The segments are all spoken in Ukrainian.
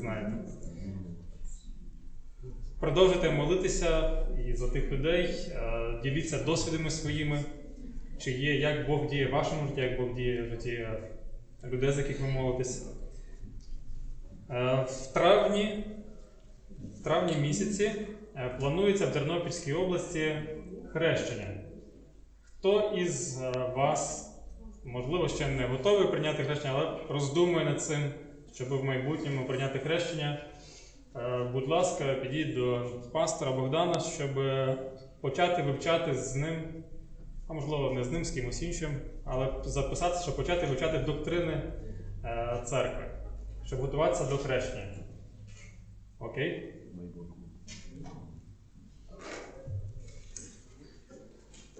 знаєте. Продовжуйте молитися і за тих людей, е, діліться досвідами своїми, чи є, як Бог діє в вашому житті, як Бог діє в житті людей, за яких ви молитесь. Е, В травні, в травні місяці е, планується в Тернопільській області хрещення. Хто із е, вас, можливо, ще не готовий прийняти хрещення, але роздумує над цим, щоб в майбутньому прийняти хрещення? Е, Будь ласка, підіть до пастора Богдана, щоб е, почати вивчати з ним, а можливо, не з ним, з кимось іншим, але записатися, щоб почати вивчати доктрини е, церкви, щоб готуватися до хрещення. Окей?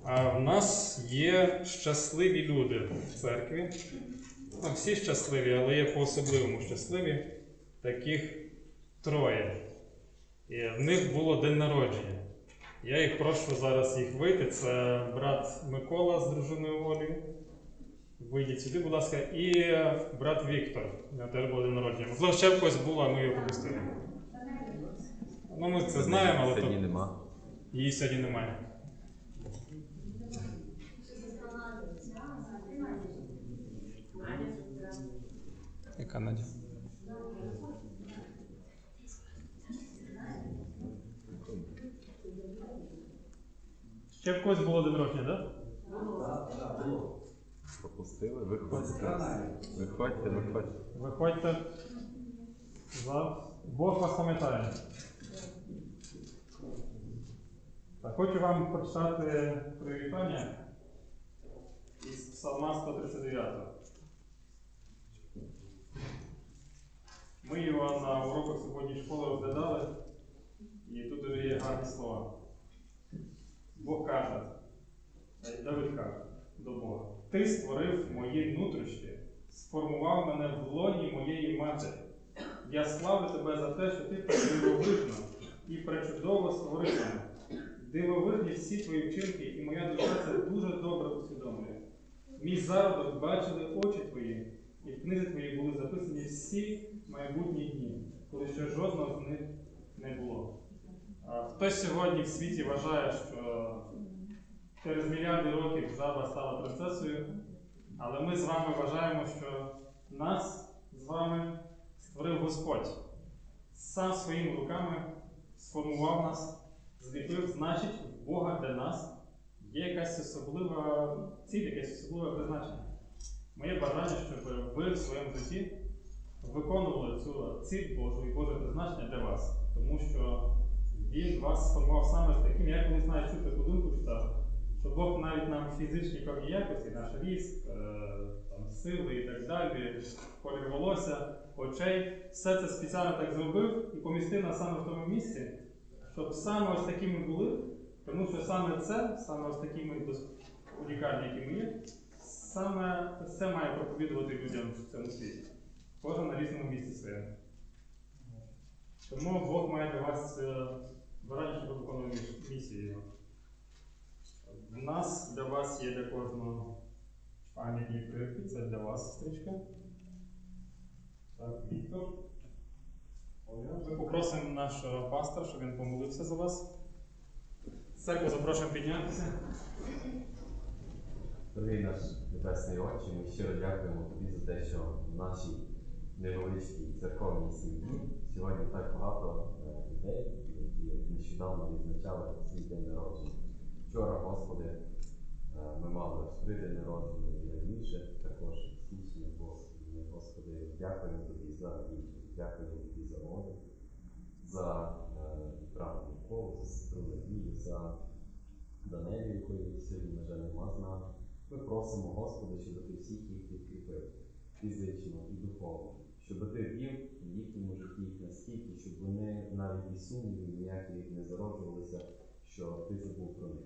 А в нас є щасливі люди в церкві. Ну, всі щасливі, але є по-особливому щасливі. Таких троє. І в них було день народження. Я їх прошу зараз їх вийти. Це брат Микола з дружиною Олею. Вийдіть сюди, будь ласка, і брат Віктор. Нього теж було день народження. Можливо, ще в когось було, а ми його пропустили. Ну, ми це знаємо, але Сьогодні то... нема. її сьогодні немає. Яка Надя? Ще в когось було день народження, так? Пропустили, виходьте. Виходьте, виходьте. Виходьте. За... Бог вас пам'ятає. Так, хочу вам прочитати привітання із Псалма 139. Ми його на уроках сьогодні школи розглядали, і тут дуже є гарні слова. Бог каже, е, Давид каже до Бога, Ти створив мої нутрощі, сформував мене в лоні моєї матері. Я славлю тебе за те, що ти так дивовижно і пречудово створив мене. Дивовижні всі твої вчинки, і моя душа це дуже добре усвідомлює. Мій зародок бачили очі твої, і в книзі твоїй були записані всі майбутні дні, коли ще жодного з них не було. Хтось сьогодні в світі вважає, що через мільярди років жаба стала принцесою, але ми з вами вважаємо, що нас з вами створив Господь. Сам своїми руками сформував нас, зліпив, значить, в Бога для нас є якась особлива ціль, якесь особливе призначення. Моє бажання, щоб ви в своєму житті виконували цю ціль Божу і Боже призначення для вас, тому що Він вас сформував саме з таким, я колись навіть чув таку думку читав, що Бог навіть нам фізичні певні якості, наш ріст, е, там, сили і так далі, колір волосся, очей, все це спеціально так зробив і помістив нас саме в тому місці, щоб саме ось такими були, тому що саме це, саме ось такі ми дос- унікальні, які ми є, саме це має проповідувати людям в цьому світі. Кожен на різному місці своєму. Тому Бог має для вас е, бажання, щоб ви місію його. В нас для вас є для кожного пам'ятні критки, це для вас стрічка. Так, Віктор. Ми попросимо нашого пастора, щоб він помолився за вас. Церкву запрошуємо піднятися. Дорогий наш Небесний Отче, ми щиро дякуємо тобі за те, що в нашій невеличкій церковній сім'ї сьогодні так багато е, людей, які нещодавно відзначали свій день народження. Вчора, Господи, е, ми мали три день народження і раніше, також в січні, Господи. Господи, дякуємо тобі за дітей, дякуємо тобі за Олю, за е, брата Миколу, за сестру Надію, за Данелію, якої сьогодні, на жаль, нема з нами. Ми просимо, Господи, щоб ти всіх їх підкріпив фізично і духовно, щоб ти вів в їхньому житті настільки, щоб вони навіть і сумнівів ніяких не зароджувалися, що ти забув про них.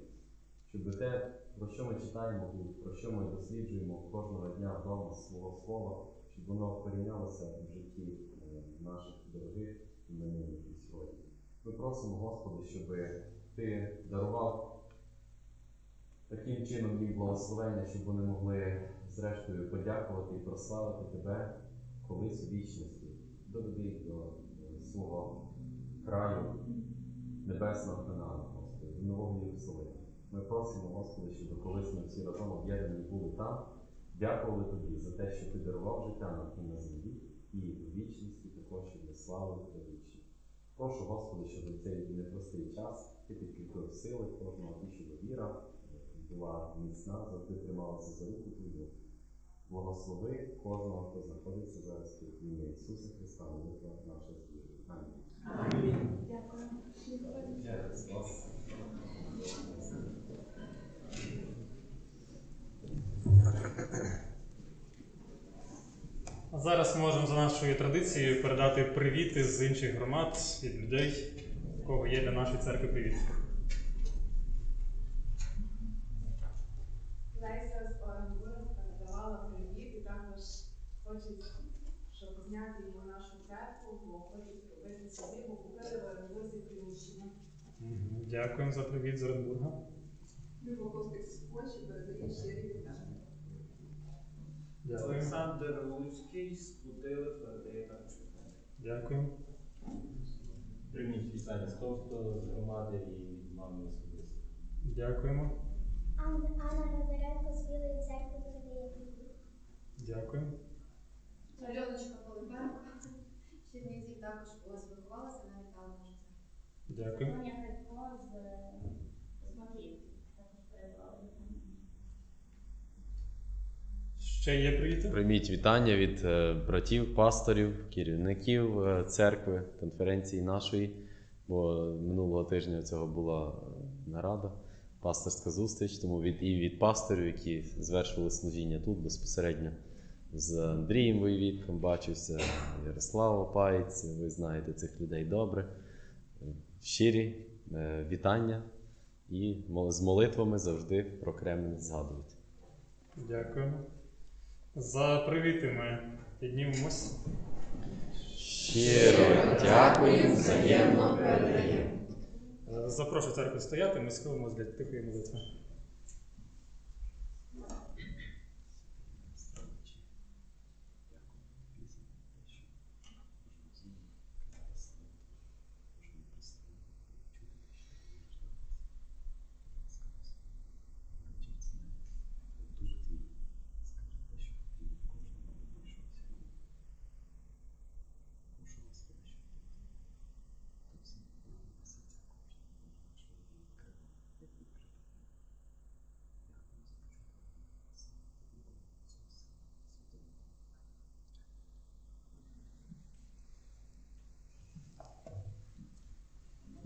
Щоб те, про що ми читаємо тут, про що ми досліджуємо кожного дня вдома свого слова, щоб воно вкорінялося в житті е, наших дорогих іменинників сьогодні. Ми просимо, Господи, щоб ти дарував таким чином їм благословення, щоб вони могли зрештою подякувати і прославити тебе колись вічності. Доведи до свого краю небесного Канану, Господи, до Нового Єрусалиму. Ми просимо, Господи, щоб колись ми всі разом об'єднані були там. Дякували Тобі за те, що Ти дарував життя нам і на землі, і в вічності також і для слави та вічі. Прошу, Господи, щоб цей непростий час Ти підкріпив сили кожного ті, щоб віра була міцна, завжди трималася за руку Твою. Благослови кожного, хто знаходиться зараз тут в ім'я Ісуса Христа, молитва наша з вірою. Амінь. Дякую. А зараз можемо за нашою традицією передати привіти з інших громад від людей, у кого є для нашої церкви привіт. Леся з Оренбурга передавала привіт і також хоче, щоб зняти йому нашу церкву, бо хочуть зробити собі, бо купили в Оренбурзі приміщення. Дякуємо за привіт з Оренбурга. Любопустик з Польщі передає щирі вітання. Олександр Луцький з Путили передає також вітання. Дякуємо. Прийміть вітання з того, з громади і від мами особисто. Дякуємо. Анна, Назаренко з Білої церкви передає привіт. Альоночка Полипенко. В Чернівців також навіть там може це. Дякуємо. Соня Грицько з, Макіївки також. Ще є привіти? Прийміть вітання від е, братів, пасторів, керівників е, церкви, конференції нашої, бо минулого тижня цього була е, нарада, пасторська зустріч, тому від, і від пасторів, які звершували служіння тут безпосередньо з Андрієм Воєвідком, бачився, Ярослав Опаєць, ви знаєте цих людей добре. Щирі е, вітання і з молитвами завжди про Кремль згадують. Дякуємо. За привіти ми піднімемось. Щиро дякую, взаємно передаємо. Е, Запрошую церкву стояти, ми схилимось для тихої молитви.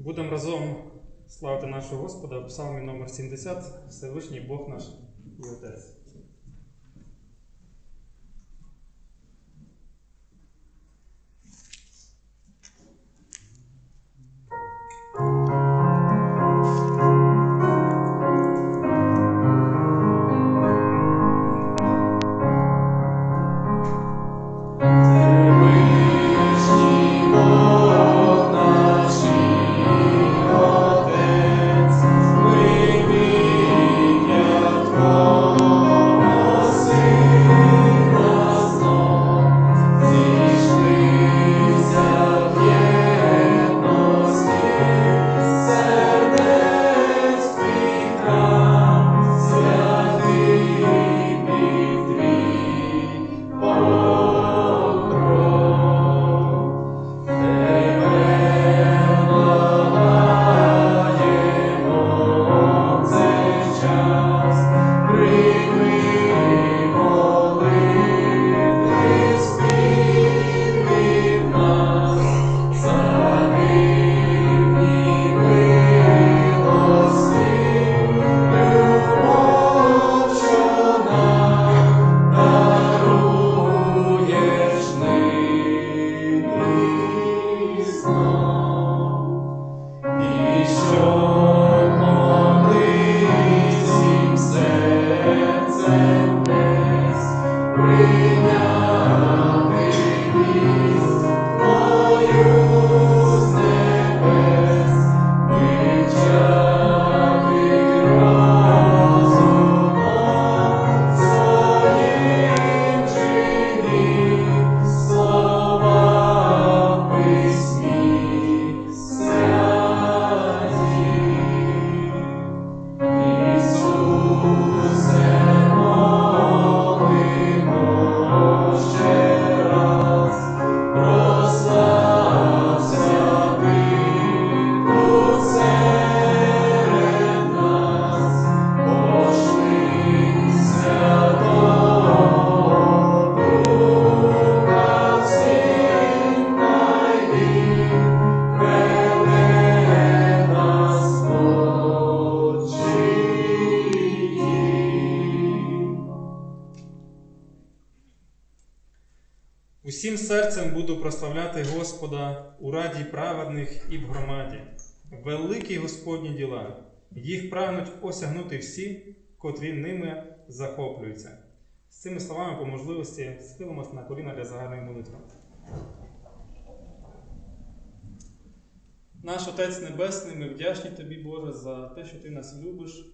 Будемо разом славити нашого Господа псалмі номер 70 Всевишній Бог наш і Отець. Буду прославляти Господа у раді праведних і в громаді. Великі Господні діла, їх прагнуть осягнути всі, котрі ними захоплюються. З цими словами по можливості схилимось на коліна для загальної молитви. Наш Отець Небесний, ми вдячні Тобі, Боже, за те, що Ти нас любиш,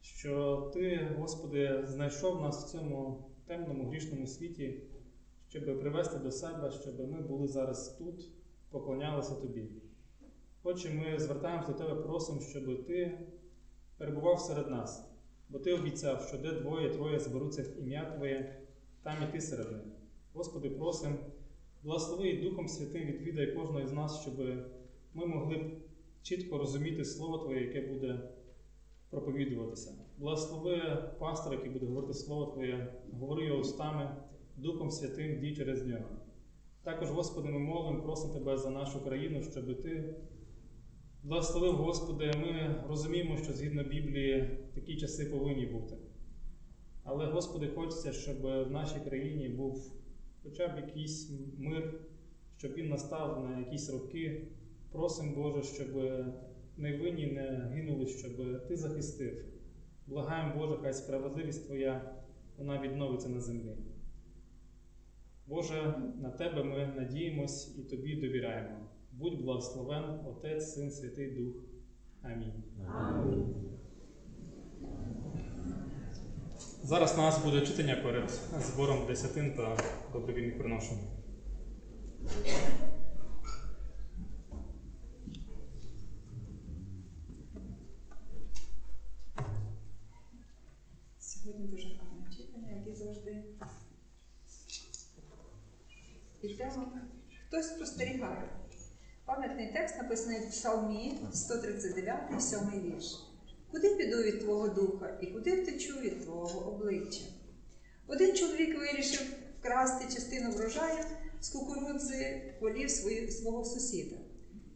що Ти, Господи, знайшов нас в цьому темному грішному світі, щоб привести до себе, щоб ми були зараз тут, поклонялися Тобі. Отче, ми звертаємося до Тебе, просимо, щоб Ти перебував серед нас, бо Ти обіцяв, що де двоє-троє зберуться в ім'я Твоє, там і Ти серед них. Господи, просимо, благослови Духом Святим відвідай кожного з нас, щоб ми могли чітко розуміти Слово Твоє, яке буде проповідуватися. Благослови пастора, який буде говорити Слово Твоє, говори його устами, Духом Святим дій через нього. Також, Господи, ми молимо, просимо Тебе за нашу країну, щоб Ти благословив, Господи, ми розуміємо, що згідно Біблії такі часи повинні бути. Але, Господи, хочеться, щоб в нашій країні був хоча б якийсь мир, щоб він настав на якісь роки. Просимо, Боже, щоб невинні не гинули, щоб Ти захистив. Благаємо, Боже, хай справедливість Твоя вона відновиться на землі. Боже, на Тебе ми надіємось і Тобі довіряємо. Будь благословен, Отець, Син, Святий Дух. Амінь. Зараз у нас буде читання перед збором десятин та добровільних приношень. Сьогодні дуже гарне читання, як і завжди. І Хтось спостерігає. Пам'ятний текст написаний в Псалмі 139, 7 вірш. Куди піду від Твого духа і куди втечу від Твого обличчя? Один чоловік вирішив вкрасти частину врожаю з кукурудзи полів свого сусіда.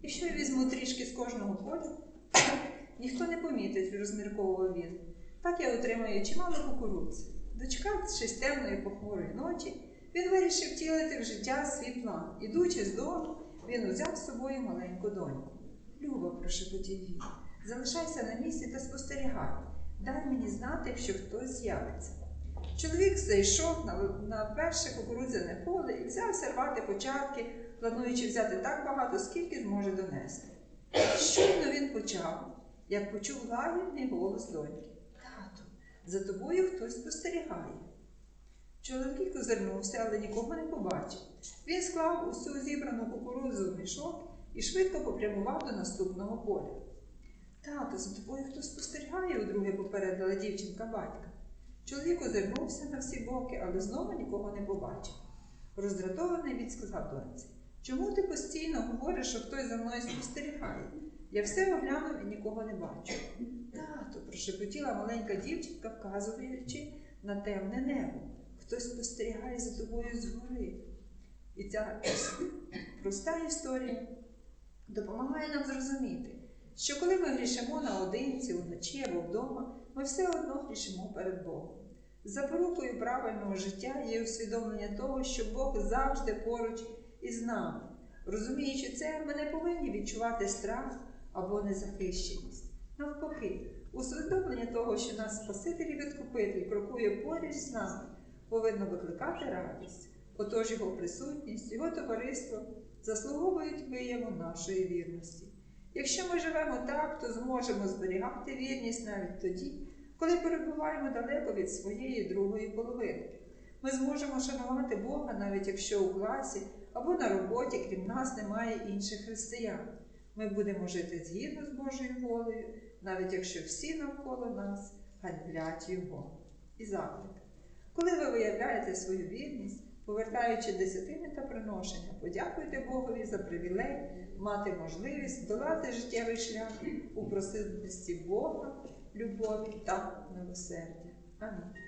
Якщо я візьму трішки з кожного поля, ніхто не помітить, розмірковував він. Так я отримаю чимало кукурудзи. Дочекавшись темної похмурої ночі, він вирішив втілити в життя свій план. Ідучи з дому, він узяв з собою маленьку доньку. Люба, прошепотів він, залишайся на місці та спостерігай. Дай мені знати, якщо хтось з'явиться. Чоловік зайшов на, на перше кукурудзяне поле і взявся рвати початки, плануючи взяти так багато, скільки зможе донести. Щойно він почав, як почув лагідний голос доньки. Тату, за тобою хтось спостерігає. Чоловік озирнувся, але нікого не побачив. Він склав усю зібрану кукурудзу в мішок і швидко попрямував до наступного поля. Тато, за тобою хтось спостерігає, удруге попередила дівчинка батька. Чоловік озирнувся на всі боки, але знову нікого не побачив. Роздратований він сказав доньці, чому ти постійно говориш, що хтось за мною спостерігає? Я все оглянув і нікого не бачу. Тато, прошепотіла маленька дівчинка, вказуючи на темне небо. Хтось спостерігає за тобою згори. І ця проста історія допомагає нам зрозуміти, що коли ми грішимо наодинці, вночі або вдома, ми все одно грішимо перед Богом. Запорукою правильного життя є усвідомлення того, що Бог завжди поруч із нами. Розуміючи це, ми не повинні відчувати страх або незахищеність. Навпаки, усвідомлення того, що нас Спаситель і відкупитель крокує поруч з нами, повинно викликати радість. Отож його присутність, його товариство заслуговують вияву нашої вірності. Якщо ми живемо так, то зможемо зберігати вірність навіть тоді, коли перебуваємо далеко від своєї другої половинки. Ми зможемо шанувати Бога, навіть якщо у класі або на роботі, крім нас, немає інших християн. Ми будемо жити згідно з Божою волею, навіть якщо всі навколо нас ганьблять Його. І заклик. Коли ви виявляєте свою вірність, повертаючи десятини та приношення, подякуйте Богові за привілей мати можливість долати життєвий шлях у просидності Бога, любові та милосердя. Амінь.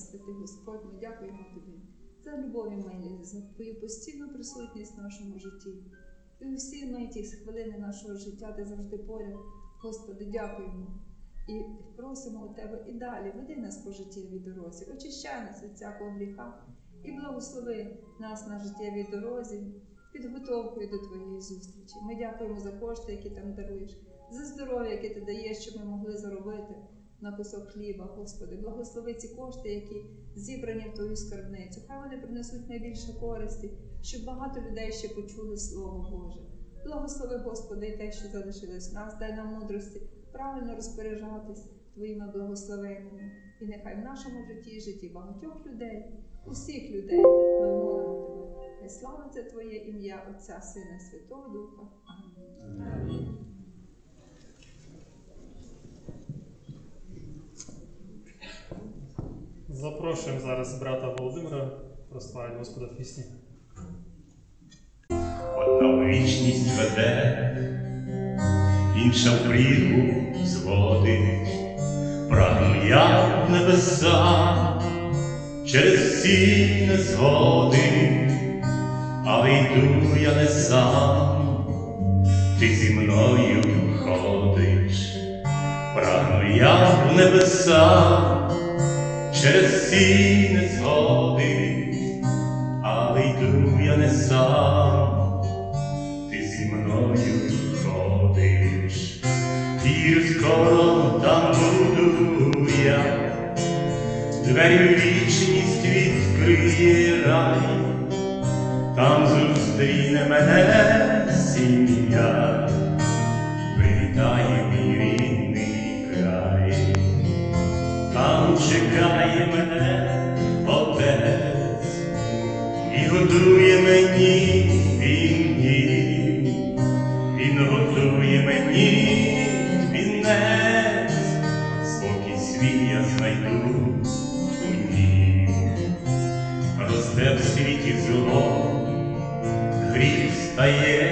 Святий Господь, ми дякуємо Тобі за любов і за Твою постійну присутність в нашому житті. І у всі ми ті хвилини нашого життя, ти завжди поряд. Господи, дякуємо. І просимо у Тебе і далі веди нас по життєвій дорозі, очищай нас від всякого гріха і благослови нас на життєвій дорозі підготовкою до Твоєї зустрічі. Ми дякуємо за кошти, які там даруєш, за здоров'я, яке ти даєш, щоб ми могли заробити на кусок хліба, Господи. Благослови ці кошти, які зібрані в Твою скарбницю. Хай вони принесуть найбільше користі, щоб багато людей ще почули Слово Боже. Благослови, Господи, і те, що залишилось в нас, дай нам мудрості правильно розпоряджатись Твоїми благословеннями. І нехай в нашому житті житті багатьох людей, усіх людей ми молимо Тебе. Хай славиться Твоє ім'я, Отця, Сина, Святого Духа. Амінь. Запрошуємо зараз брата Володимира. Прославити Господа в пісні. Одна вічність веде, інша в прірву зводить, прагну я в небеса через всі незгоди, але йду я не сам, ти зі мною ходиш, прагну я в небеса через всі незгоди, але йду я не сам, ти зі мною ходиш, і скоро там буду я, двері вічність відкриє рай, там зустріне мене сім'я, привітає чекає мене отець. І готує мені він дім, він готує мені вінець, спокій свій я знайду у нім, росте в світі зло, гріх стає.